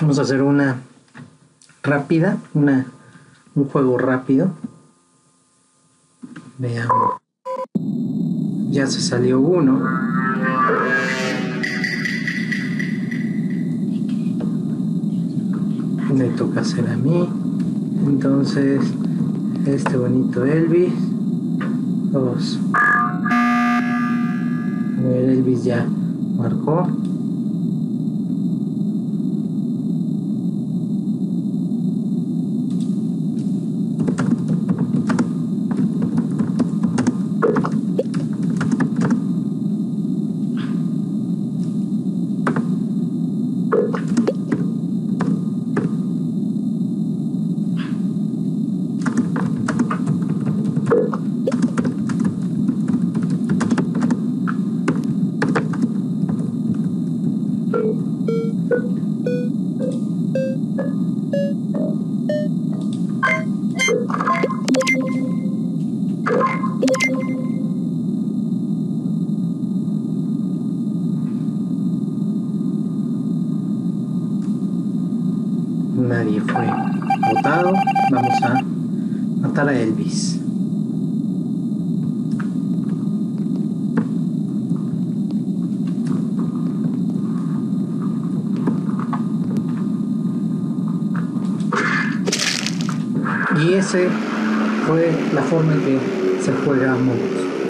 Vamos a hacer una rápida, una, un juego rápido. Veamos. Ya se salió uno. Me toca hacer a mí. Entonces, este bonito Elvis. Dos. A ver, Elvis ya marcó. Nadie fue votado. Vamos a matar a Elvis. Y ese fue la forma en que se juega Momus.